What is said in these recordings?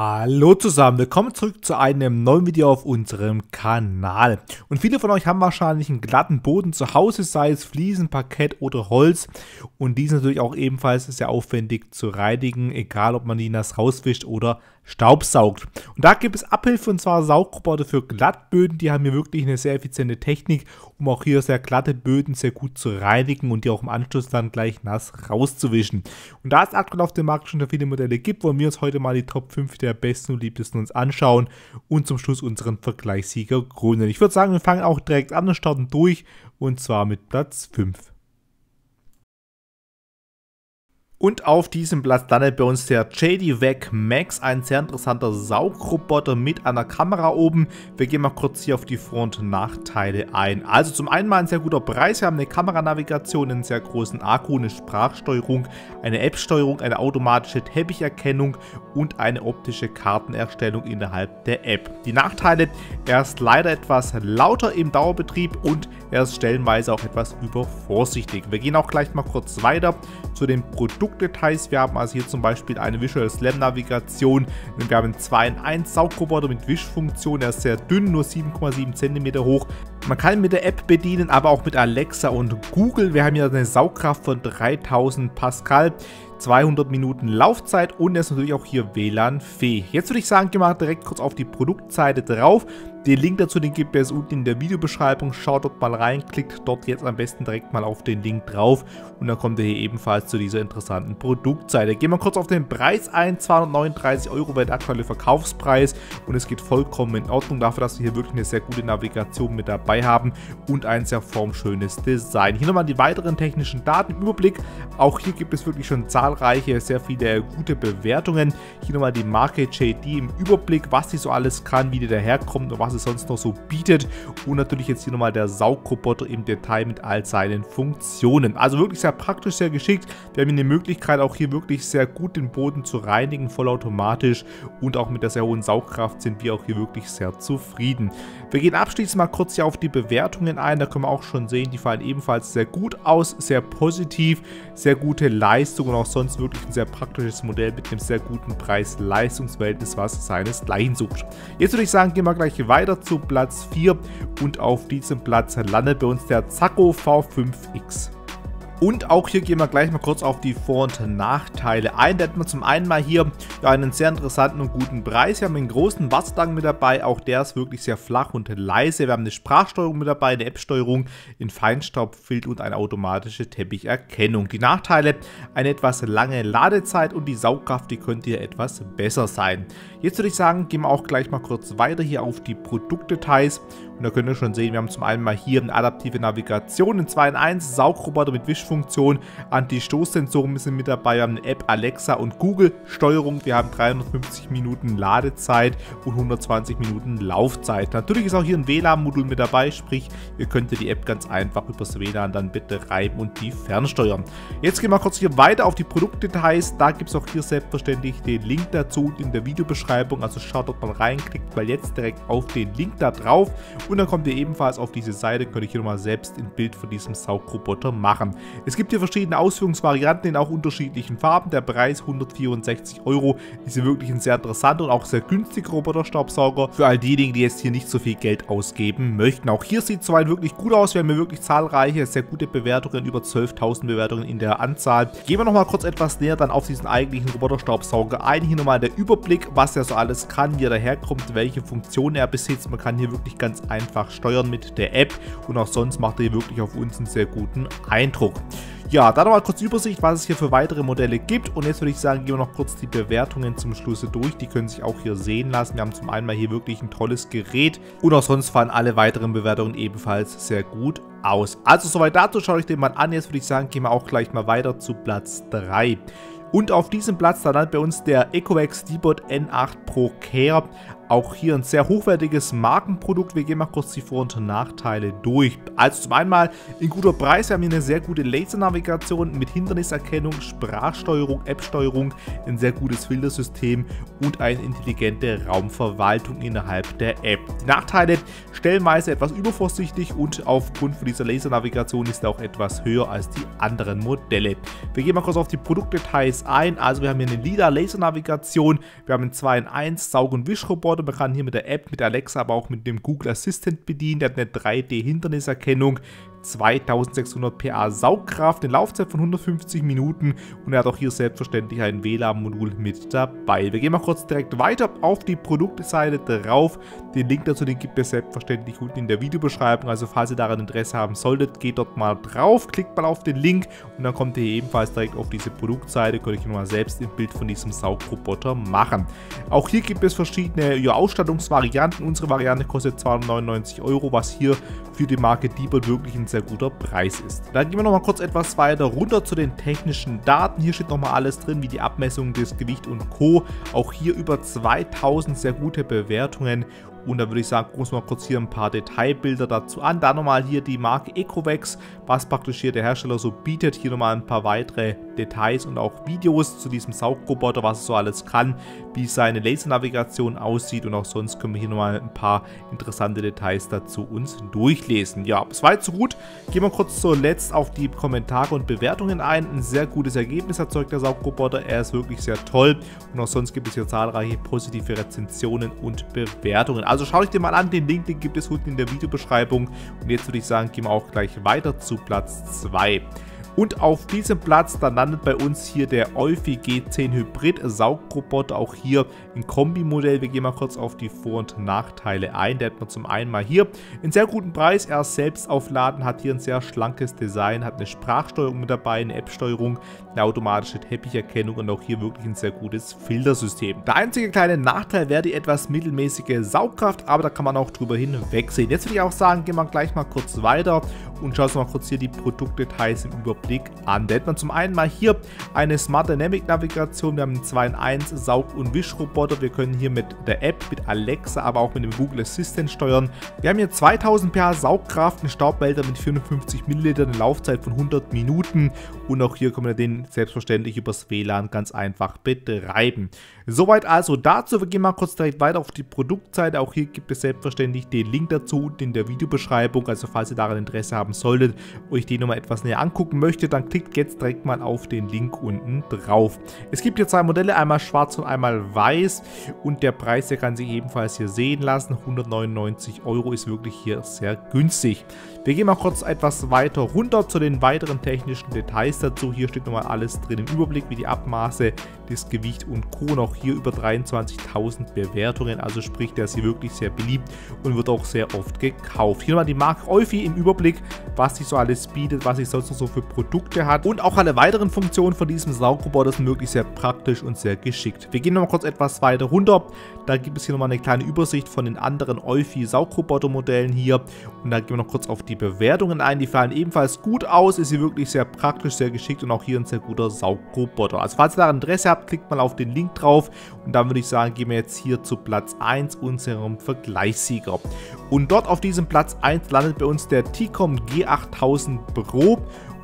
Hallo zusammen, willkommen zurück zu einem neuen Video auf unserem Kanal. Und viele von euch haben wahrscheinlich einen glatten Boden zu Hause, sei es Fliesen, Parkett oder Holz. Und dies natürlich auch ebenfalls sehr aufwendig zu reinigen, egal ob man ihn das rauswischt oder staubsaugt. Und da gibt es Abhilfe und zwar Saugroboter für Glattböden. Die haben hier wirklich eine sehr effiziente Technik, um auch hier sehr glatte Böden sehr gut zu reinigen und die auch im Anschluss dann gleich nass rauszuwischen. Und da es aktuell auf dem Markt schon viele Modelle gibt, wollen wir uns heute mal die Top 5 der besten und liebsten uns anschauen und zum Schluss unseren Vergleichssieger krönen. Ich würde sagen, wir fangen auch direkt an und starten durch und zwar mit Platz 5. Und auf diesem Platz landet bei uns der JD Vac Max, ein sehr interessanter Saugroboter mit einer Kamera oben. Wir gehen mal kurz hier auf die Vor- und Nachteile ein. Also zum einen mal ein sehr guter Preis. Wir haben eine Kameranavigation, einen sehr großen Akku, eine Sprachsteuerung, eine App-Steuerung, eine automatische Teppicherkennung und eine optische Kartenerstellung innerhalb der App. Die Nachteile, er ist leider etwas lauter im Dauerbetrieb und er ist stellenweise auch etwas übervorsichtig. Wir gehen auch gleich mal kurz weiter zu den Produktdetails. Wir haben also hier zum Beispiel eine Visual Slam Navigation. Wir haben einen 2 in 1 Saugroboter mit Wischfunktion. Er ist sehr dünn, nur 7,7 cm hoch. Man kann ihn mit der App bedienen, aber auch mit Alexa und Google. Wir haben hier eine Saugkraft von 3000 Pascal. 200 Minuten Laufzeit und er ist natürlich auch hier WLAN-fähig. Jetzt würde ich sagen, gehen wir direkt kurz auf die Produktseite drauf. Den Link dazu, den gibt es unten in der Videobeschreibung. Schaut dort mal rein, klickt dort jetzt am besten direkt mal auf den Link drauf und dann kommt ihr hier ebenfalls zu dieser interessanten Produktseite. Gehen wir kurz auf den Preis ein. 239 Euro wäre der aktuelle Verkaufspreis und es geht vollkommen in Ordnung dafür, dass wir hier wirklich eine sehr gute Navigation mit dabei haben und ein sehr formschönes Design. Hier nochmal die weiteren technischen Daten im Überblick. Auch hier gibt es wirklich schon zahlreiche, sehr viele gute Bewertungen. Hier nochmal die Marke JD im Überblick, was sie so alles kann, wie die daherkommt und was es sonst noch so bietet. Und natürlich jetzt hier nochmal der Saugroboter im Detail mit all seinen Funktionen. Also wirklich sehr praktisch, sehr geschickt. Wir haben hier eine Möglichkeit, auch hier wirklich sehr gut den Boden zu reinigen, vollautomatisch. Und auch mit der sehr hohen Saugkraft sind wir auch hier wirklich sehr zufrieden. Wir gehen abschließend mal kurz hier auf die Bewertungen ein. Da können wir auch schon sehen, die fallen ebenfalls sehr gut aus, sehr positiv, sehr gute Leistung und auch sonst wirklich ein sehr praktisches Modell mit einem sehr guten Preis-Leistungsverhältnis, was seinesgleichen sucht. Jetzt würde ich sagen, gehen wir gleich weiter zu Platz 4 und auf diesem Platz landet bei uns der Zacko V5X. Und auch hier gehen wir gleich mal kurz auf die Vor- und Nachteile ein. Da hätten wir zum einen mal hier ja, einen sehr interessanten und guten Preis. Wir haben einen großen Wassertank mit dabei, auch der ist wirklich sehr flach und leise. Wir haben eine Sprachsteuerung mit dabei, eine App-Steuerung in Feinstaubfilter und eine automatische Teppicherkennung. Die Nachteile, eine etwas lange Ladezeit und die Saugkraft, die könnte hier etwas besser sein. Jetzt würde ich sagen, gehen wir auch gleich mal kurz weiter hier auf die Produktdetails und da könnt ihr schon sehen, wir haben zum einen mal hier eine adaptive Navigation in 2 in 1, Saugroboter mit Wischfunktion, Anti-Stoßsensoren sind mit dabei, wir haben eine App Alexa und Google Steuerung, wir haben 350 Minuten Ladezeit und 120 Minuten Laufzeit. Natürlich ist auch hier ein WLAN-Modul mit dabei, sprich, ihr könnt die App ganz einfach übers WLAN dann betreiben und die fernsteuern. Jetzt gehen wir kurz hier weiter auf die Produktdetails, da gibt es auch hier selbstverständlich den Link dazu in der Videobeschreibung, also schaut dort mal rein, klickt mal jetzt direkt auf den Link da drauf und dann kommt ihr ebenfalls auf diese Seite, könnt ihr hier nochmal selbst ein Bild von diesem Saugroboter machen. Es gibt hier verschiedene Ausführungsvarianten in auch unterschiedlichen Farben. Der Preis 164 Euro ist hier wirklich ein sehr interessanter und auch sehr günstiger Roboterstaubsauger für all diejenigen, die jetzt hier nicht so viel Geld ausgeben möchten. Auch hier sieht es soweit wirklich gut aus. Wir haben hier wirklich zahlreiche, sehr gute Bewertungen, über 12.000 Bewertungen in der Anzahl. Gehen wir nochmal kurz etwas näher dann auf diesen eigentlichen Roboterstaubsauger ein. Hier nochmal der Überblick, was er so alles kann, wie er daherkommt, welche Funktionen er besitzt. Man kann hier wirklich ganz einfach steuern mit der App und auch sonst macht er wirklich auf uns einen sehr guten Eindruck. Ja, dann nochmal kurz Übersicht, was es hier für weitere Modelle gibt. Und jetzt würde ich sagen, gehen wir noch kurz die Bewertungen zum Schluss durch. Die können sich auch hier sehen lassen. Wir haben zum einen mal hier wirklich ein tolles Gerät. Und auch sonst fallen alle weiteren Bewertungen ebenfalls sehr gut aus. Also soweit dazu, schaut euch den mal an. Jetzt würde ich sagen, gehen wir auch gleich mal weiter zu Platz 3. Und auf diesem Platz da landet bei uns der Ecovax D-Bot N8 Pro Care. Auch hier ein sehr hochwertiges Markenprodukt. Wir gehen mal kurz die Vor- und Nachteile durch. Also zum einen mal in guter Preis. Wir haben hier eine sehr gute Laser-Navigation Lasernavigation mit Hinderniserkennung, Sprachsteuerung, App-Steuerung, ein sehr gutes Filtersystem und eine intelligente Raumverwaltung innerhalb der App. Die Nachteile stellenweise etwas übervorsichtig und aufgrund von dieser Lasernavigation ist auch etwas höher als die anderen Modelle. Wir gehen mal kurz auf die Produktdetails ein. Also wir haben hier eine LIDA Lasernavigation, wir haben einen 2 in 1 Saug- und Wischroboter, man kann hier mit der App, mit Alexa, aber auch mit dem Google Assistant bedienen, der hat eine 3D-Hinderniserkennung, 2600 PA Saugkraft, eine Laufzeit von 150 Minuten und er hat auch hier selbstverständlich ein WLAN-Modul mit dabei. Wir gehen mal kurz direkt weiter auf die Produktseite drauf. Den Link dazu den gibt es selbstverständlich unten in der Videobeschreibung, also falls ihr daran Interesse haben solltet, geht dort mal drauf, klickt mal auf den Link und dann kommt ihr ebenfalls direkt auf diese Produktseite, könnt ihr mal selbst ein Bild von diesem Saugroboter machen. Auch hier gibt es verschiedene ja, Ausstattungsvarianten. Unsere Variante kostet 299 Euro, was hier für die Marke Diebert wirklich ein sehr guter Preis ist. Dann gehen wir nochmal kurz etwas weiter runter zu den technischen Daten. Hier steht nochmal alles drin, wie die Abmessung des Gewicht und Co. Auch hier über 2000 sehr gute Bewertungen und da würde ich sagen, gucken wir uns mal kurz hier ein paar Detailbilder dazu an. Da nochmal hier die Marke Ecovex, was praktisch hier der Hersteller so bietet. Hier nochmal ein paar weitere Details und auch Videos zu diesem Saugroboter, was es so alles kann, wie seine Lasernavigation aussieht und auch sonst können wir hier nochmal ein paar interessante Details dazu uns durchlesen. Ja, es war jetzt so gut. Gehen wir kurz zuletzt auf die Kommentare und Bewertungen ein. Ein sehr gutes Ergebnis erzeugt der Saugroboter. Er ist wirklich sehr toll und auch sonst gibt es hier zahlreiche positive Rezensionen und Bewertungen. Also schau dich dir mal an, den Link den gibt es unten in der Videobeschreibung. Und jetzt würde ich sagen, gehen wir auch gleich weiter zu Platz 2. Und auf diesem Platz, dann landet bei uns hier der Eufy G10 Hybrid Saugroboter, auch hier ein Kombimodell. Wir gehen mal kurz auf die Vor- und Nachteile ein. Der hat man zum einen mal hier einen sehr guten Preis, er ist selbst aufladen, hat hier ein sehr schlankes Design, hat eine Sprachsteuerung mit dabei, eine App-Steuerung, eine automatische Teppicherkennung und auch hier wirklich ein sehr gutes Filtersystem. Der einzige kleine Nachteil wäre die etwas mittelmäßige Saugkraft, aber da kann man auch drüber hinwegsehen. Jetzt würde ich auch sagen, gehen wir gleich mal kurz weiter und schauen uns mal kurz hier die Produktdetails im Überblick an. Da hätte man zum einen mal hier eine Smart Dynamic Navigation, wir haben einen 2 in 1 Saug- und Wischroboter, wir können hier mit der App, mit Alexa, aber auch mit dem Google Assistant steuern. Wir haben hier 2000 pH Saugkraft, einen Staubwälder mit 450 ml, eine Laufzeit von 100 Minuten und auch hier können wir den selbstverständlich übers WLAN ganz einfach betreiben. Soweit also dazu. Wir gehen mal kurz direkt weiter auf die Produktseite. Auch hier gibt es selbstverständlich den Link dazu unten in der Videobeschreibung. Also falls ihr daran Interesse haben solltet, euch den nochmal etwas näher angucken möchtet, dann klickt jetzt direkt mal auf den Link unten drauf. Es gibt hier zwei Modelle, einmal schwarz und einmal weiß. Und der Preis, der kann sich ebenfalls hier sehen lassen. 199 Euro ist wirklich hier sehr günstig. Wir gehen mal kurz etwas weiter runter zu den weiteren technischen Details dazu. Hier steht nochmal alles drin im Überblick, wie die Abmaße, das Gewicht und Co. Noch hier über 23.000 Bewertungen, also sprich, der ist hier wirklich sehr beliebt und wird auch sehr oft gekauft. Hier nochmal die Marke Eufy im Überblick, was sich so alles bietet, was sich sonst noch so für Produkte hat und auch alle weiteren Funktionen von diesem Saugroboter sind wirklich sehr praktisch und sehr geschickt. Wir gehen nochmal kurz etwas weiter runter, da gibt es hier nochmal eine kleine Übersicht von den anderen Eufy Saugroboter Modellen hier und da gehen wir noch kurz auf die Bewertungen ein, die fallen ebenfalls gut aus, ist hier wirklich sehr praktisch, sehr geschickt und auch hier ein sehr guter Saugroboter. Also falls ihr daran Interesse habt, klickt mal auf den Link drauf und dann würde ich sagen, gehen wir jetzt hier zu Platz 1, unserem Vergleichssieger. Und dort auf diesem Platz 1 landet bei uns der T-Com G8000 Pro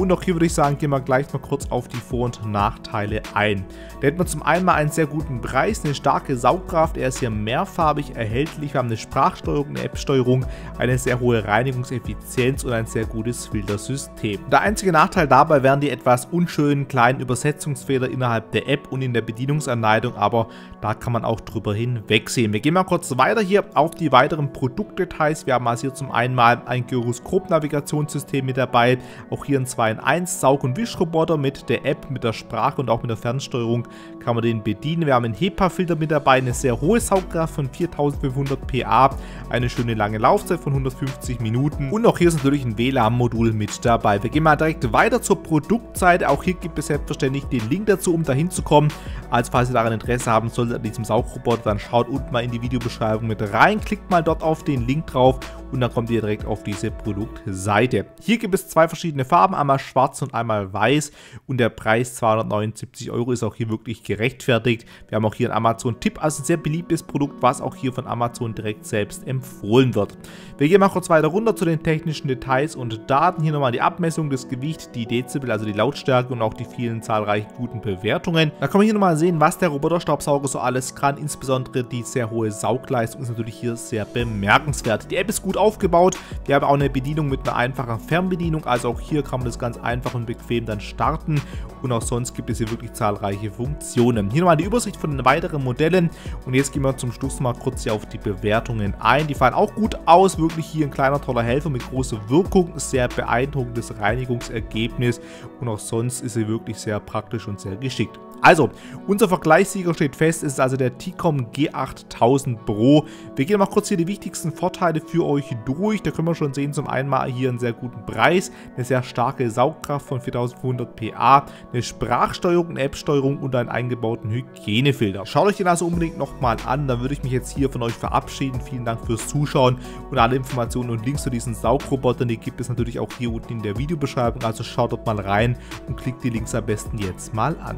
und auch hier würde ich sagen, gehen wir gleich mal kurz auf die Vor- und Nachteile ein. Da hätten wir zum einen mal einen sehr guten Preis, eine starke Saugkraft, er ist hier mehrfarbig erhältlich, wir haben eine Sprachsteuerung, eine App-Steuerung, eine sehr hohe Reinigungseffizienz und ein sehr gutes Filtersystem. Der einzige Nachteil dabei wären die etwas unschönen kleinen Übersetzungsfehler innerhalb der App und in der Bedienungsanleitung, aber da kann man auch drüber hinwegsehen. Wir gehen mal kurz weiter hier auf die weiteren Produktdetails. Wir haben also hier zum einen mal ein Gyroskop-Navigationssystem mit dabei, auch hier ein 2 in 1 Saug- und Wischroboter mit der App, mit der Sprache und auch mit der Fernsteuerung kann man den bedienen. Wir haben einen HEPA-Filter mit dabei, eine sehr hohe Saugkraft von 4500 PA, eine schöne lange Laufzeit von 150 Minuten und auch hier ist natürlich ein WLAN-Modul mit dabei. Wir gehen mal direkt weiter zur Produktseite. Auch hier gibt es selbstverständlich den Link dazu, um dahin zu kommen. Also falls ihr daran Interesse haben solltet an diesem Saugroboter, dann schaut unten mal in die Videobeschreibung mit rein, klickt mal dort auf den Link drauf und dann kommt ihr direkt auf diese Produktseite. Hier gibt es zwei verschiedene Farben, einmal schwarz und einmal weiß und der Preis 279 Euro ist auch hier wirklich gerechtfertigt. Wir haben auch hier ein Amazon-Tipp, also ein sehr beliebtes Produkt, was auch hier von Amazon direkt selbst empfohlen wird. Wir gehen mal kurz weiter runter zu den technischen Details und Daten. Hier nochmal die Abmessung, das Gewicht, die Dezibel, also die Lautstärke und auch die vielen zahlreichen guten Bewertungen. Da kann man hier nochmal sehen, was der Roboterstaubsauger so alles kann. Insbesondere die sehr hohe Saugleistung ist natürlich hier sehr bemerkenswert. Die App ist gut aufgebaut. Wir haben auch eine Bedienung mit einer einfachen Fernbedienung. Also auch hier kann man das ganz einfach und bequem dann starten. Und auch sonst gibt es hier wirklich zahlreiche Funktionen. Hier nochmal die Übersicht von den weiteren Modellen. Und jetzt gehen wir zum Schluss mal kurz hier auf die Bewertungen ein. Die fallen auch gut aus. Wirklich hier ein kleiner toller Helfer mit großer Wirkung. Sehr beeindruckendes Reinigungsergebnis. Und auch sonst ist sie wirklich sehr praktisch und sehr geschickt. Also, unser Vergleichssieger steht fest, es ist also der T-Com G8000 Pro. Wir gehen mal kurz hier die wichtigsten Vorteile für euch durch. Da können wir schon sehen, zum einen mal hier einen sehr guten Preis, eine sehr starke Saugkraft von 4500 PA, eine Sprachsteuerung, eine App-Steuerung und einen eingebauten Hygienefilter. Schaut euch den also unbedingt nochmal an, dann würde ich mich jetzt hier von euch verabschieden. Vielen Dank fürs Zuschauen und alle Informationen und Links zu diesen Saugrobotern, die gibt es natürlich auch hier unten in der Videobeschreibung, also schaut dort mal rein und klickt die Links am besten jetzt mal an.